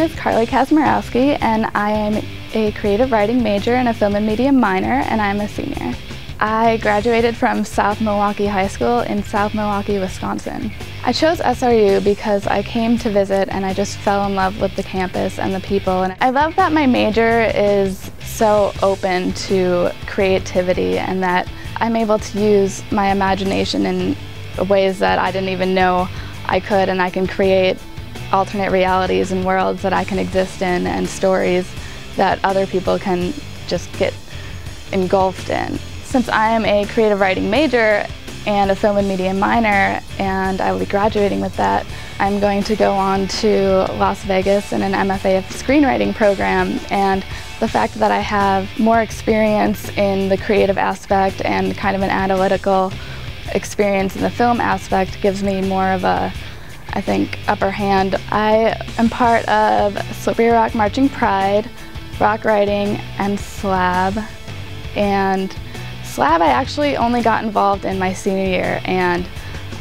is Carly Kaczmarowski and I am a creative writing major and a film and media minor and I'm a senior. I graduated from South Milwaukee High School in South Milwaukee, Wisconsin. I chose SRU because I came to visit and I just fell in love with the campus and the people. And I love that my major is so open to creativity and that I'm able to use my imagination in ways that I didn't even know I could and I can create alternate realities and worlds that I can exist in and stories that other people can just get engulfed in. Since I am a creative writing major and a film and media minor and I will be graduating with that, I'm going to go on to Las Vegas in an MFA of screenwriting program and the fact that I have more experience in the creative aspect and kind of an analytical experience in the film aspect gives me more of a I think, upper hand. I am part of Slippery Rock Marching Pride, Rock Writing, and Slab. And Slab I actually only got involved in my senior year and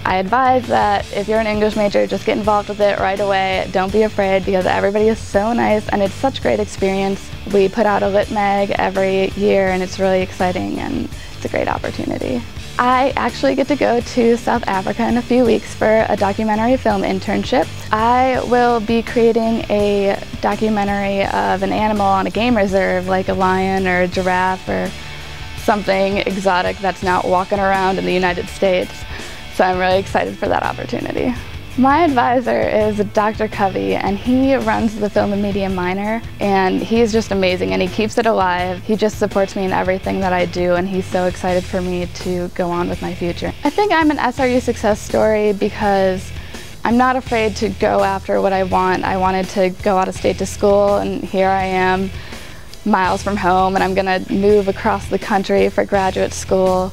I advise that if you're an English major, just get involved with it right away. Don't be afraid because everybody is so nice and it's such a great experience. We put out a lit mag every year and it's really exciting and it's a great opportunity. I actually get to go to South Africa in a few weeks for a documentary film internship. I will be creating a documentary of an animal on a game reserve like a lion or a giraffe or something exotic that's not walking around in the United States. So I'm really excited for that opportunity. My advisor is Dr. Covey and he runs the Film and Media Minor and he's just amazing and he keeps it alive. He just supports me in everything that I do and he's so excited for me to go on with my future. I think I'm an SRU success story because I'm not afraid to go after what I want. I wanted to go out of state to school and here I am miles from home and I'm gonna move across the country for graduate school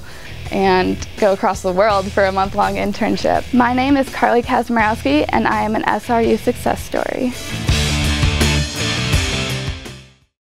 and go across the world for a month-long internship. My name is Carly Kaczmarowski and I am an SRU success story.